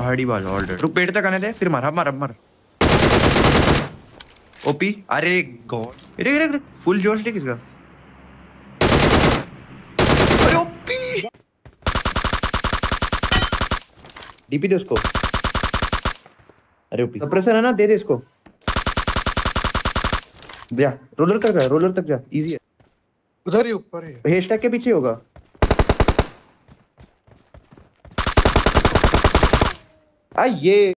पहाड़ी वाला ऑर्डर रुक पेड़ तक आने दे फिर मार अब मार अब मार. ओपी अरे गॉड. अरे अरे फुल जोश दे किसका अरे ओपी! डीपी दे उसको. अरे ओपी. सप्रेसर है ना दे दे इसको. जा रोलर तक जा रोलर तक जा. इजी है. उधर ही ऊपर है। हेस्टैग के पीछे होगा. ये